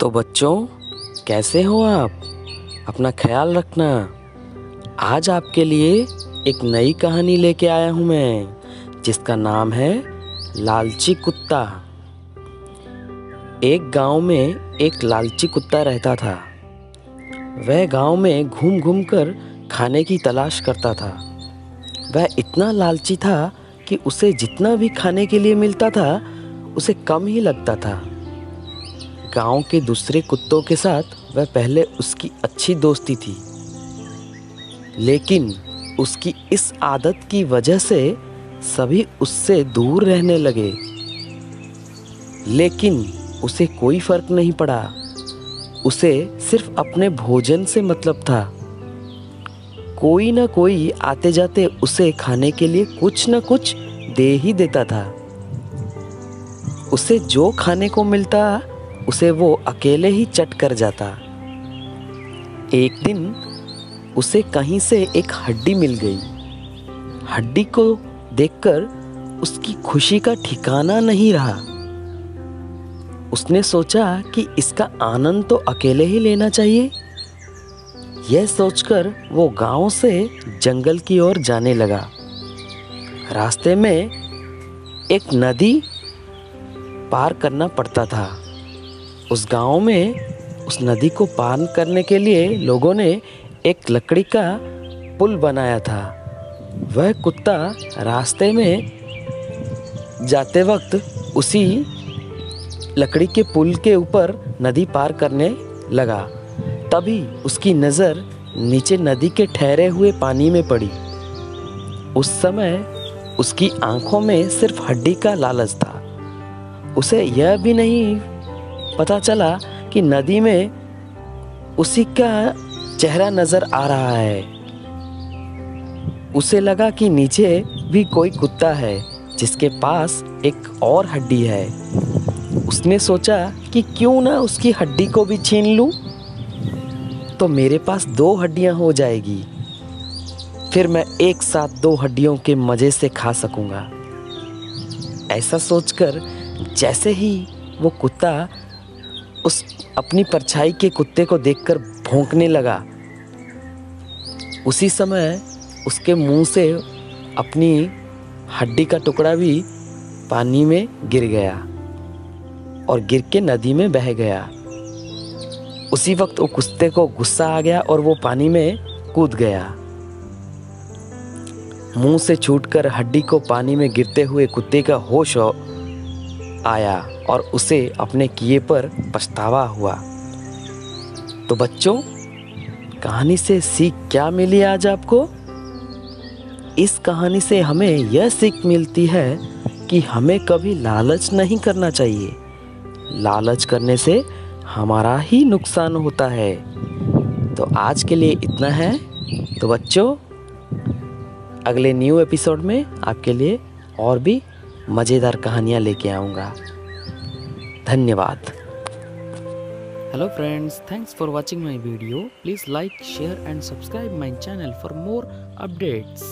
तो बच्चों, कैसे हो आप? अपना ख्याल रखना। आज आपके लिए एक नई कहानी लेके आया हूँ मैं, जिसका नाम है लालची कुत्ता। एक गाँव में एक लालची कुत्ता रहता था। वह गाँव में घूम घूम कर खाने की तलाश करता था। वह इतना लालची था कि उसे जितना भी खाने के लिए मिलता था, उसे कम ही लगता था। गाँव के दूसरे कुत्तों के साथ वह पहले उसकी अच्छी दोस्ती थी। लेकिन उसकी इस आदत की वजह से सभी उससे दूर रहने लगे। लेकिन उसे कोई फ़र्क नहीं पड़ा। उसे सिर्फ़ अपने भोजन से मतलब था। कोई ना कोई आते जाते उसे खाने के लिए कुछ ना कुछ दे ही देता था। उसे जो खाने को मिलता उसे वो अकेले ही चट कर जाता। एक दिन उसे कहीं से एक हड्डी मिल गई। हड्डी को देखकर उसकी खुशी का ठिकाना नहीं रहा। उसने सोचा कि इसका आनंद तो अकेले ही लेना चाहिए। यह सोचकर वो गाँव से जंगल की ओर जाने लगा। रास्ते में एक नदी पार करना पड़ता था। उस गाँव में, उस नदी को पार करने के लिए लोगों ने एक लकड़ी का पुल बनाया था। वह कुत्ता रास्ते में जाते वक्त उसी लकड़ी के पुल के ऊपर नदी पार करने लगा। तभी उसकी नज़र नीचे नदी के ठहरे हुए पानी में पड़ी। उस समय उसकी आँखों में सिर्फ़ हड्डी का लालच था। उसे यह भी नहीं पता चला कि नदी में उसी का चेहरा नज़र आ रहा है। उसे लगा कि नीचे भी कोई कुत्ता है, जिसके पास एक और हड्डी है। उसने सोचा कि क्यों ना उसकी हड्डी को भी छीन लूँ? तो मेरे पास दो हड्डियाँ हो जाएगी। फिर मैं एक साथ दो हड्डियों के मज़े से खा सकूँगा। ऐसा सोचकर जैसे ही वो कुत्ता उस अपनी परछाई के कुत्ते को देखकर भौंकने लगा। उसी समय उसके मुँह से अपनी हड्डी का टुकड़ा भी पानी में गिर गया और गिर के नदी में बह गया। उसी वक्त वो कुत्ते को गुस्सा आ गया और वो पानी में कूद गया। मुँह से छूटकर हड्डी को पानी में गिरते हुए कुत्ते का होश आया और उसे अपने किए पर पछतावा हुआ। तो बच्चों, कहानी से सीख क्या मिली आज आपको? इस कहानी से हमें यह सीख मिलती है कि हमें कभी लालच नहीं करना चाहिए। लालच करने से हमारा ही नुकसान होता है। तो आज के लिए इतना है। तो बच्चों, अगले न्यू एपिसोड में आपके लिए और भी मज़ेदार कहानियाँ लेके आऊँगा। धन्यवाद। Hello friends thanks for watching my video please like share and subscribe my channel for more updates